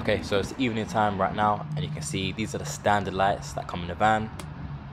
Okay, so it's evening time right now, and you can see these are the standard lights that come in the van,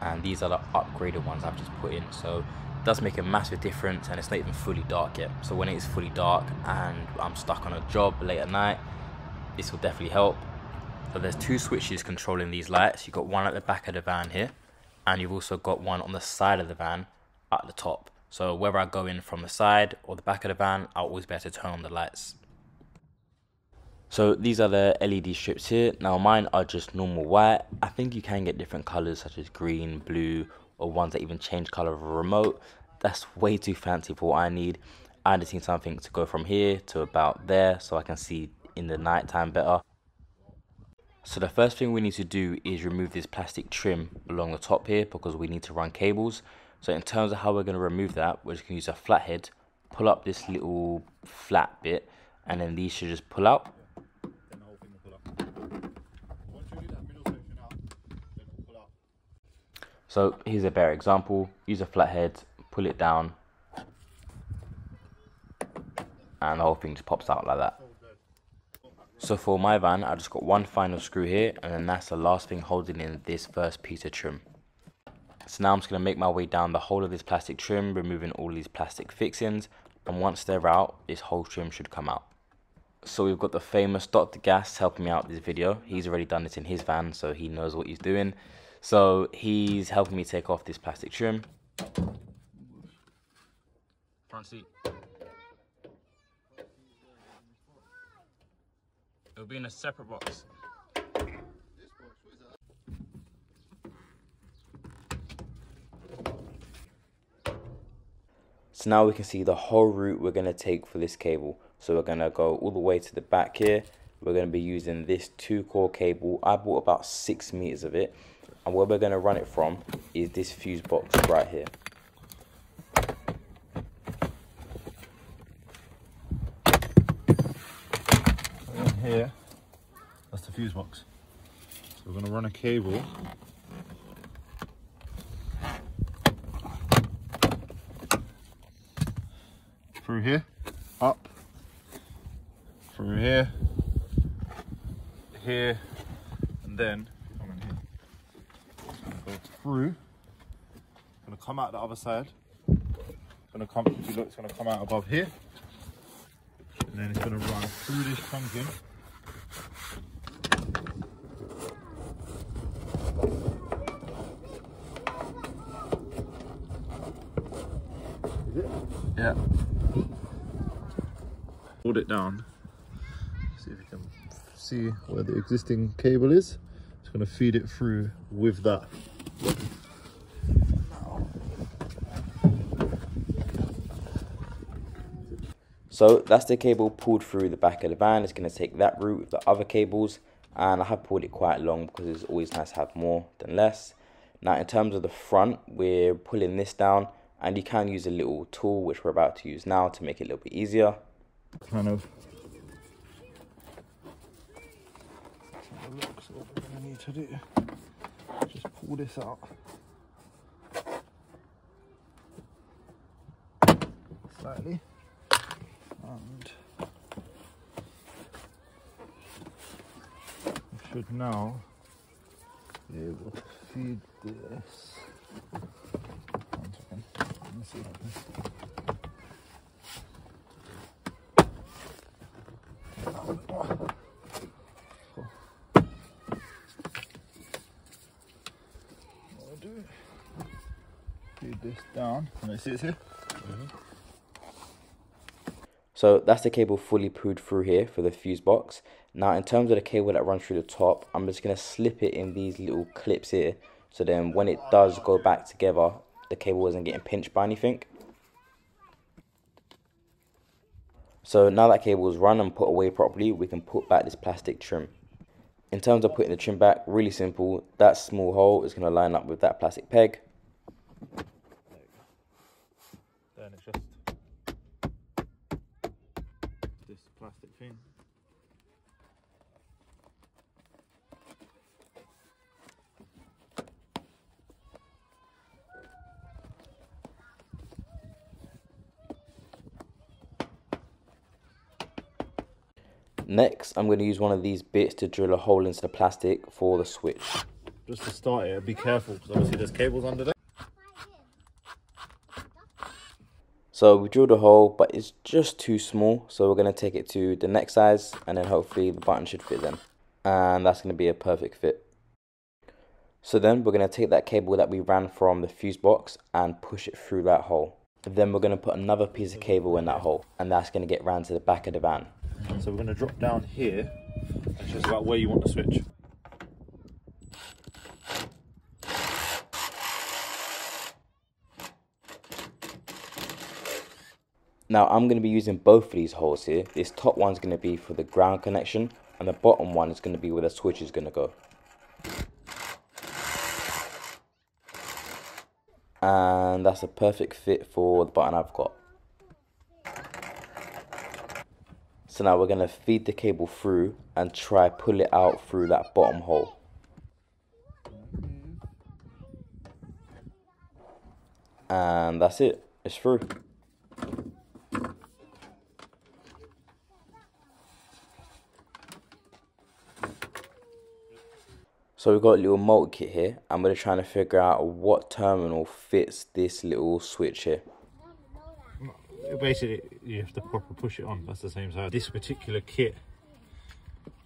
and these are the upgraded ones I've just put in. So it does make a massive difference, and it's not even fully dark yet. So when it is fully dark and I'm stuck on a job late at night, this will definitely help. So there's two switches controlling these lights. You've got one at the back of the van here, and you've also got one on the side of the van at the top. So whether I go in from the side or the back of the van, I'll always be able to turn on the lights. So these are the LED strips here. Now mine are just normal white. I think you can get different colors such as green, blue, or ones that even change color of a remote. That's way too fancy for what I need. I just need something to go from here to about there so I can see in the night time better. So the first thing we need to do is remove this plastic trim along the top here because we need to run cables. So in terms of how we're going to remove that, we're just going to use a flathead, pull up this little flat bit, and then these should just pull out. So here's a better example. Use a flathead, pull it down, and the whole thing just pops out like that. So for my van, I just got one final screw here, and then that's the last thing holding in this first piece of trim. So now I'm just going to make my way down the whole of this plastic trim, removing all these plastic fixings, and once they're out, this whole trim should come out. So we've got the famous Dr. Gas helping me out this video. He's already done this in his van, so he knows what he's doing. So he's helping me take off this plastic trim. Front seat. It'll be in a separate box. So now we can see the whole route we're going to take for this cable. So we're going to go all the way to the back here. We're going to be using this two core cable. I bought about six meters of it. And where we're going to run it from is this fuse box right here. here, that's the fuse box. So we're going to run a cable through here, up, through here, here, and then come in here. go through. Gonna come out the other side. Gonna come. If you look, it's gonna come out above here, and then it's gonna run through this trunking. Yeah. Hold it down. See if you can see where the existing cable is. It's going to feed it through with that. So that's the cable pulled through the back of the van. It's going to take that route with the other cables. And I have pulled it quite long because it's always nice to have more than less. Now in terms of the front, we're pulling this down and you can use a little tool which we're about to use now to make it a little bit easier kind of so what we're going to need to do just pull this out slightly and we should now be able to feed this see do, feed this down. Can I see it here? Mm -hmm. So that's the cable fully pulled through here for the fuse box. Now in terms of the cable that runs through the top, I'm just going to slip it in these little clips here. So then when it does go back together, the cable isn't getting pinched by anything. So now that cable is run and put away properly, we can put back this plastic trim. In terms of putting the trim back, really simple. That small hole is going to line up with that plastic peg. Then it's just this plastic thing. Next, I'm going to use one of these bits to drill a hole into the plastic for the switch. Just to start it, be careful because obviously there's cables under there. So we drilled a hole, but it's just too small. So we're going to take it to the next size and then hopefully the button should fit then. And that's going to be a perfect fit. So then we're going to take that cable that we ran from the fuse box and push it through that hole. Then we're going to put another piece of cable in that hole and that's going to get ran to the back of the van. So we're going to drop down here and just about where you want the switch. Now I'm going to be using both of these holes here. This top one's going to be for the ground connection and the bottom one is going to be where the switch is going to go. And that's a perfect fit for the button I've got. So now we're going to feed the cable through and try pull it out through that bottom hole. And that's it, it's through. So we've got a little multi kit here and we're trying to figure out what terminal fits this little switch here. Basically, you have to proper push it on. That's the same size. This particular kit,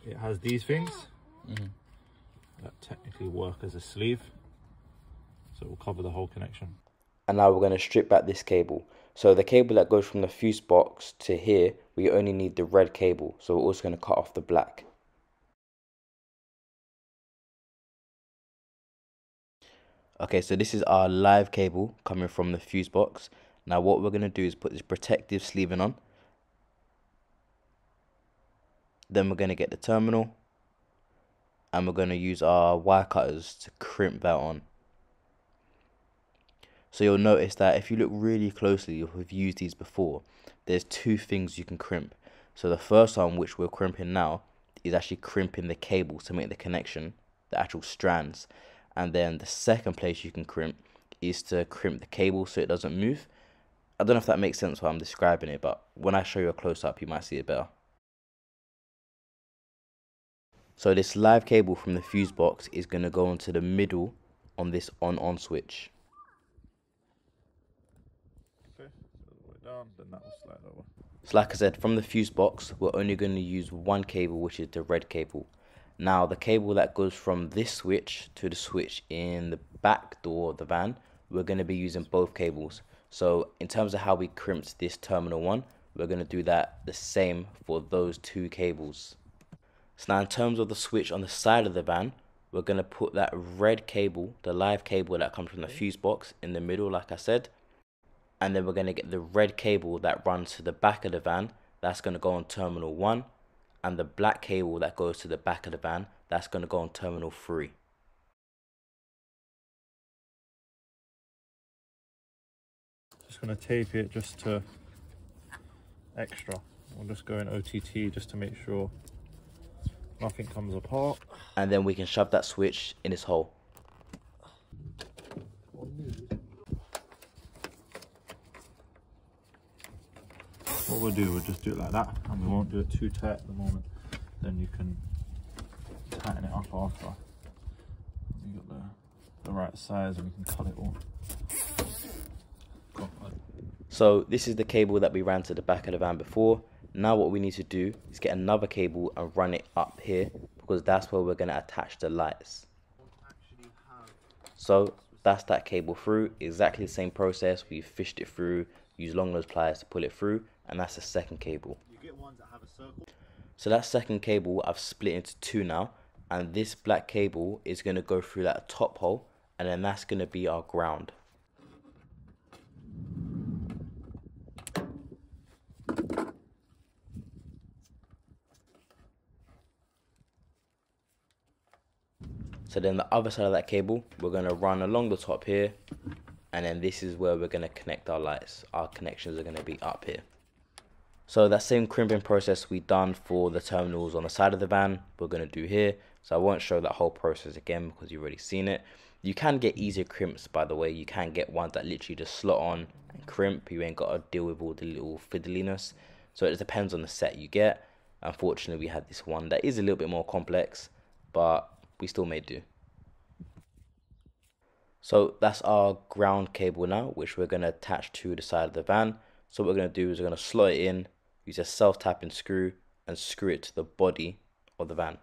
it has these things mm -hmm. that technically work as a sleeve. So it will cover the whole connection. And now we're going to strip back this cable. So the cable that goes from the fuse box to here, we only need the red cable. So we're also going to cut off the black. Okay, so this is our live cable coming from the fuse box. Now what we're going to do is put this protective sleeving on. Then we're going to get the terminal. And we're going to use our wire cutters to crimp that on. So you'll notice that if you look really closely, we've used these before, there's two things you can crimp. So the first one, which we're crimping now, is actually crimping the cable to make the connection, the actual strands and then the second place you can crimp is to crimp the cable so it doesn't move. I don't know if that makes sense while I'm describing it, but when I show you a close up, you might see it better. So this live cable from the fuse box is going to go into the middle on this on-on switch. Okay, down, then that will slide over. So like I said, from the fuse box, we're only going to use one cable, which is the red cable. Now the cable that goes from this switch to the switch in the back door of the van, we're going to be using both cables. So in terms of how we crimped this terminal one, we're going to do that the same for those two cables. So now in terms of the switch on the side of the van, we're going to put that red cable, the live cable that comes from the fuse box in the middle like I said. And then we're going to get the red cable that runs to the back of the van. That's going to go on terminal 1 and the black cable that goes to the back of the van, that's going to go on terminal 3. Just going to tape it just to extra. We'll just go in OTT just to make sure nothing comes apart. And then we can shove that switch in its hole. what we'll do, we'll just do it like that and we won't do it too tight at the moment. Then you can tighten it up after. You've got the, the right size and we can cut it all. So this is the cable that we ran to the back of the van before. Now what we need to do is get another cable and run it up here because that's where we're going to attach the lights. So that's that cable through, exactly the same process. We've fished it through, use long nose pliers to pull it through and that's the second cable. That so that second cable I've split into two now and this black cable is going to go through that top hole and then that's going to be our ground. So then the other side of that cable, we're going to run along the top here and then this is where we're going to connect our lights. Our connections are going to be up here. So that same crimping process we done for the terminals on the side of the van, we're going to do here. So I won't show that whole process again because you've already seen it. You can get easier crimps, by the way. You can get ones that literally just slot on and crimp. You ain't got to deal with all the little fiddliness. So it depends on the set you get. Unfortunately, we had this one that is a little bit more complex, but we still made do. So that's our ground cable now, which we're going to attach to the side of the van. So what we're going to do is we're going to slot it in, use a self-tapping screw, and screw it to the body of the van.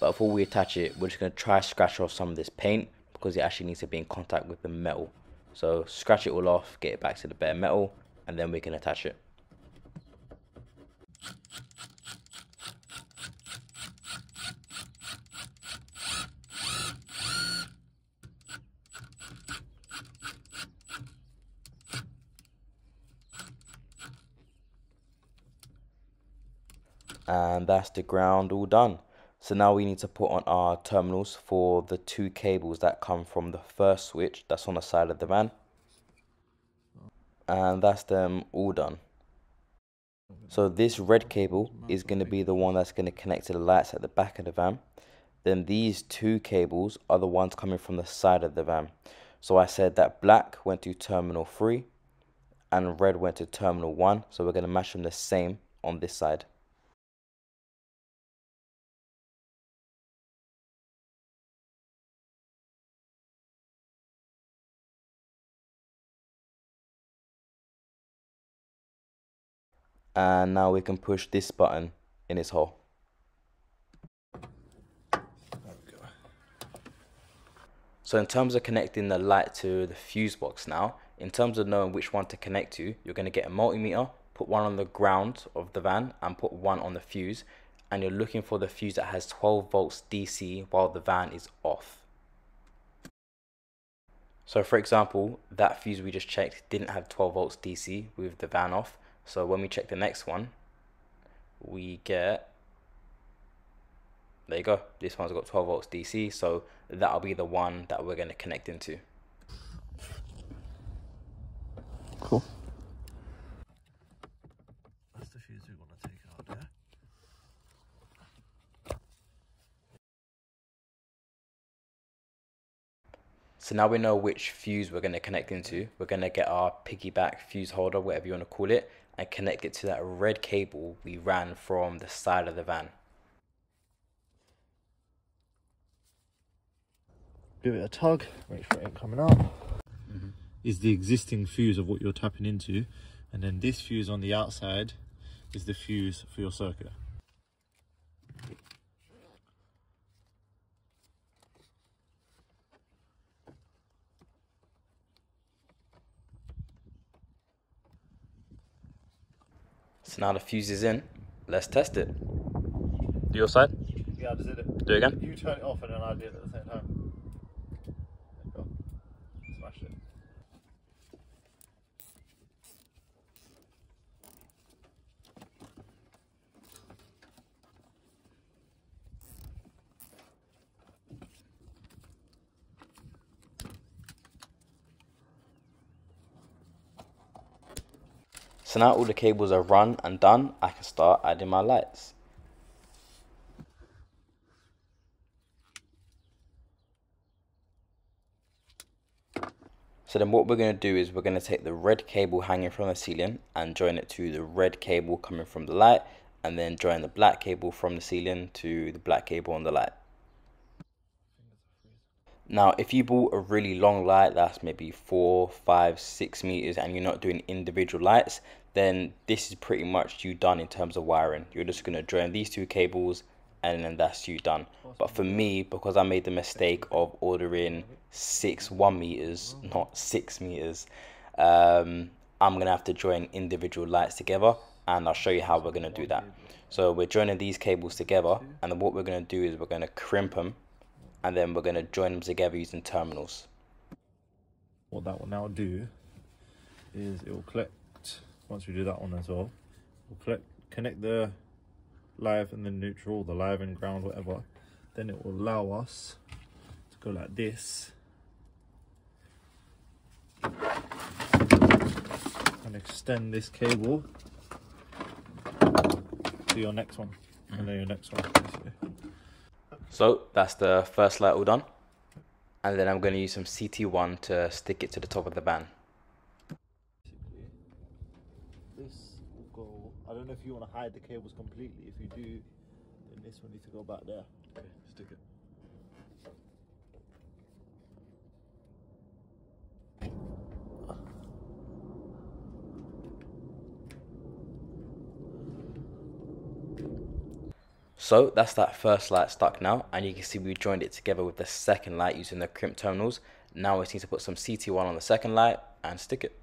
But before we attach it, we're just going to try scratch off some of this paint because it actually needs to be in contact with the metal. So scratch it all off, get it back to the bare metal, and then we can attach it. And that's the ground all done. So now we need to put on our terminals for the two cables that come from the first switch that's on the side of the van. And that's them all done. So this red cable is going to be the one that's going to connect to the lights at the back of the van. Then these two cables are the ones coming from the side of the van. So I said that black went to terminal 3 and red went to terminal 1 so we're going to match them the same on this side and now we can push this button in its hole. So in terms of connecting the light to the fuse box now, in terms of knowing which one to connect to, you're going to get a multimeter, put one on the ground of the van and put one on the fuse and you're looking for the fuse that has 12 volts DC while the van is off. So for example, that fuse we just checked didn't have 12 volts DC with the van off. So when we check the next one, we get, there you go. This one's got 12 volts DC. So that'll be the one that we're going to connect into. Cool. That's the fuse we want to take out there. So now we know which fuse we're going to connect into. We're going to get our piggyback fuse holder, whatever you want to call it, and connect it to that red cable we ran from the side of the van. Give it a tug, make sure it ain't coming out. Mm -hmm. Is the existing fuse of what you're tapping into, and then this fuse on the outside is the fuse for your circuit. So now the fuse is in. Let's test it. Do your side. Yeah, I just did it. Do it again. You turn it off and then I did it at the same time. Smash it. So now all the cables are run and done, I can start adding my lights. So then what we're going to do is we're going to take the red cable hanging from the ceiling and join it to the red cable coming from the light and then join the black cable from the ceiling to the black cable on the light. Now, if you bought a really long light that's maybe four, five, six meters and you're not doing individual lights, then this is pretty much you done in terms of wiring. You're just going to join these two cables and then that's you done. But for me, because I made the mistake of ordering six one meters, not six meters, um, I'm going to have to join individual lights together and I'll show you how we're going to do that. So we're joining these cables together and then what we're going to do is we're going to crimp them and then we're going to join them together using terminals. What that will now do is it will collect, once we do that one as well, we'll collect, connect the live and the neutral, the live and ground, whatever. Then it will allow us to go like this and extend this cable to your next one and then mm. your next one. Basically. So that's the first light all done. And then I'm going to use some CT1 to stick it to the top of the van. Basically, don't know if you want to hide the cables completely. If you do, then this one needs to go back there. Okay, stick it. So that's that first light stuck now and you can see we joined it together with the second light using the crimp terminals. Now we need to put some CT1 on the second light and stick it.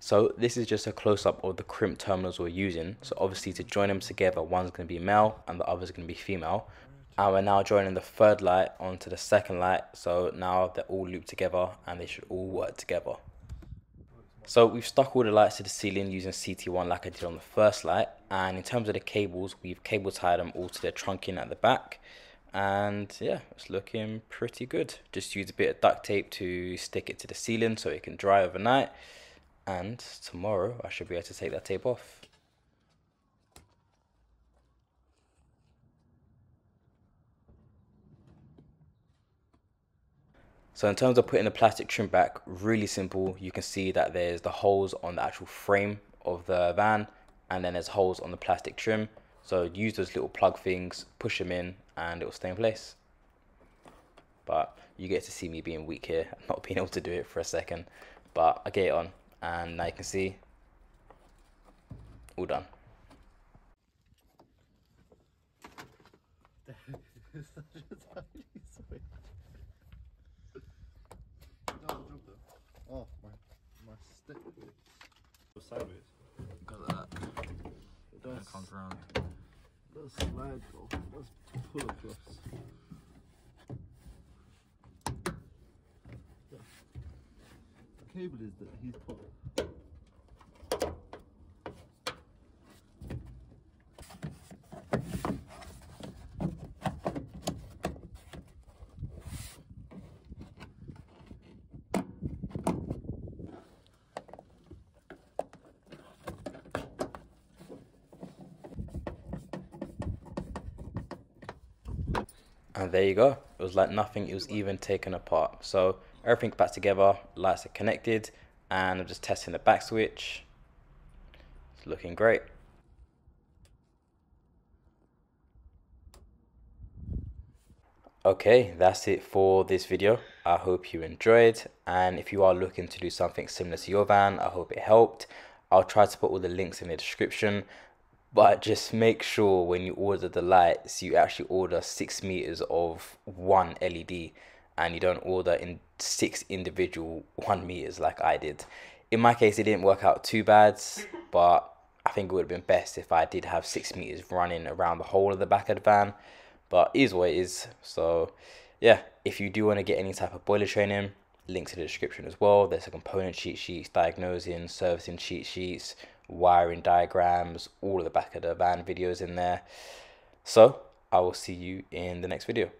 So this is just a close-up of the crimp terminals we're using. So obviously to join them together, one's going to be male and the other's going to be female. And we're now joining the third light onto the second light. So now they're all looped together and they should all work together. So we've stuck all the lights to the ceiling using CT1 like I did on the first light. And in terms of the cables, we've cable tied them all to their trunking at the back. And yeah, it's looking pretty good. Just use a bit of duct tape to stick it to the ceiling so it can dry overnight. And tomorrow I should be able to take that tape off. So in terms of putting the plastic trim back, really simple. You can see that there's the holes on the actual frame of the van and then there's holes on the plastic trim. So use those little plug things, push them in and it will stay in place. But you get to see me being weak here, not being able to do it for a second. But I get it on and now you can see, all done. Oh, that, It does, comes around. slide. It does pull across. Yeah. The cable is that he's put. And there you go. It was like nothing. It was even taken apart. So everything back together. Lights are connected. And I'm just testing the back switch. It's looking great. Okay, that's it for this video. I hope you enjoyed. And if you are looking to do something similar to your van, I hope it helped. I'll try to put all the links in the description but just make sure when you order the lights you actually order six meters of one led and you don't order in six individual one meters like i did in my case it didn't work out too bad but i think it would have been best if i did have six meters running around the whole of the back of the van but it is what it is so yeah if you do want to get any type of boiler training links in the description as well there's a component cheat sheets diagnosing servicing cheat sheets wiring diagrams, all of the back of the van videos in there. So I will see you in the next video.